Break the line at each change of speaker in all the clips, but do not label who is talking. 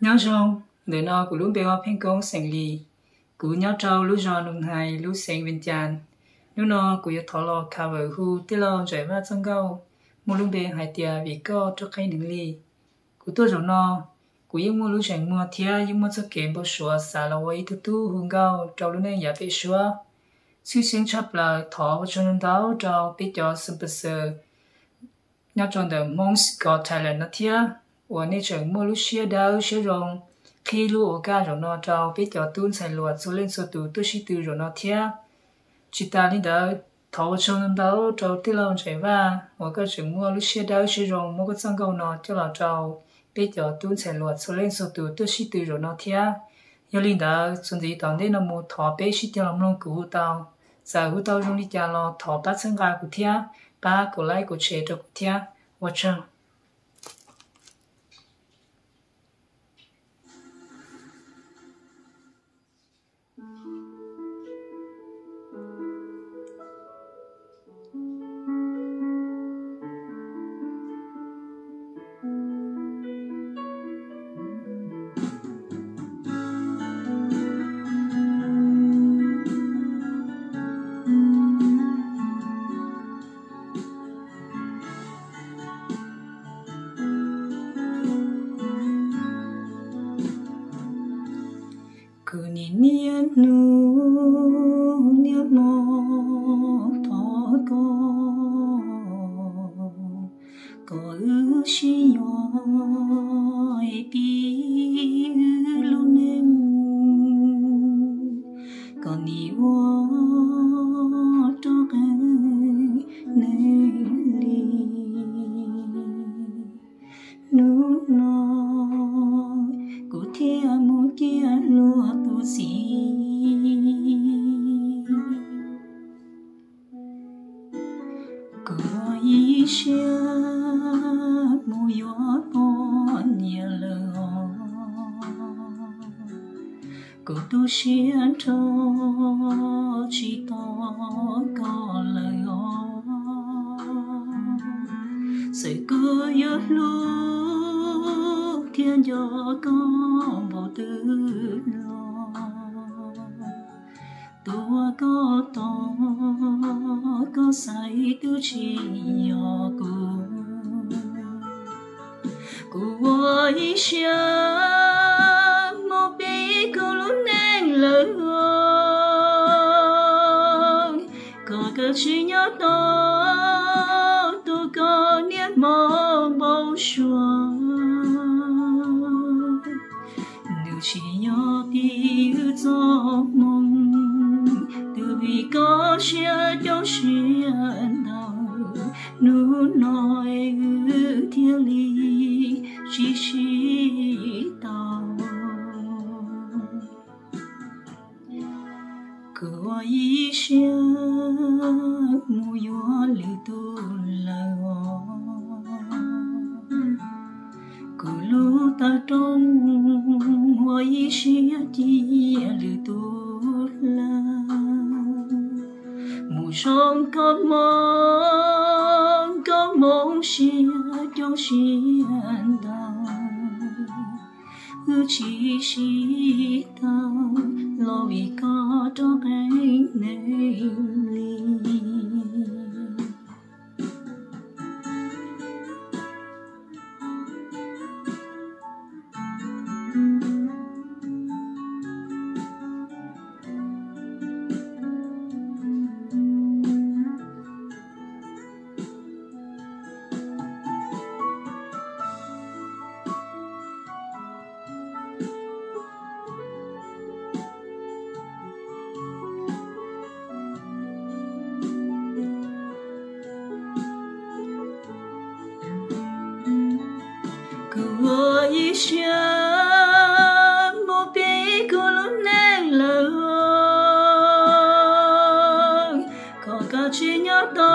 nhau rong nơi nó của lúc bèo phen công sành lì. Của nhau trâu lúc giòn lùng hai lúc sành viên chàn. Lúc nó của thọ lo khá vợ hu tê lo chạy va trong gâu. Một lúc bèo hai tia vì có cho cái đứng lì. Của tôi rồi nó của yêu mua lúc sành mua thia yêu mua cho kém bao số xả là ấy tu tu hung gâu, trâu lúc này giả bị số suy sinh chấp là thọ và cho nên đó trâu biết cho sân bờ sơ nhau trong the Monks Got Talent nó thia 我那阵莫路学到学容，开路我家容那招，别叫蹲才路，做人所读都是读容那天。去打你的头冲到招地老在吧，我个阵莫路学到学容，莫个长高那就老招，别叫蹲才路，做人所读都是读容那天。有领导从这当地那么头背是掉了么 古道，在古道中的家了头 kia mu kia lua tu si coi xia mu yo to nia lo cô tu
xia cho chỉ to, có lời sự cứ yêu luôn lúc thiên cho con bộ tư lo tua có to có say tu chỉ nhỏ cô cô ý một bí cô lúc lớn có cơ chỉ nhớ đó tôi có niệm mong bao xua nếu nói ngữ thiên lý chỉ chỉ tàu cửa ý xe mùa gió lì tu là gò. Cửa lũ ta trong mùa ý xe chỉ lì tu là mùa sông cơn mơ 转头就要离开留下我在这寂寞的夜 Indonesia Mopi ku lunang lehong Ko ka chi nhớ to,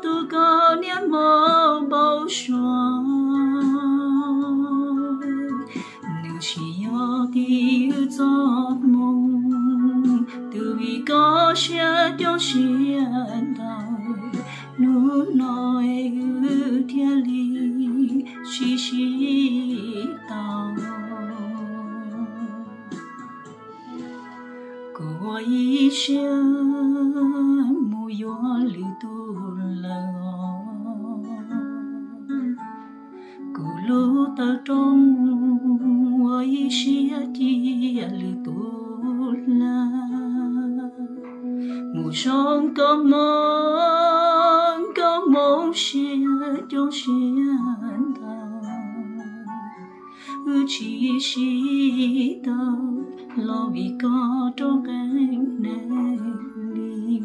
Tu có niệm mô bao xuân. Nữ chỉ nhớ đi giấc mộng mong Từ vì có xe trong xe đau Nữ nỗi ishe moyo litu la kulu ta trong ishe ti litu la mu song ka mon ka mon she jo she ta u chi shi lo vì có trong cánh này đi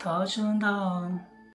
thọ xuân thọ.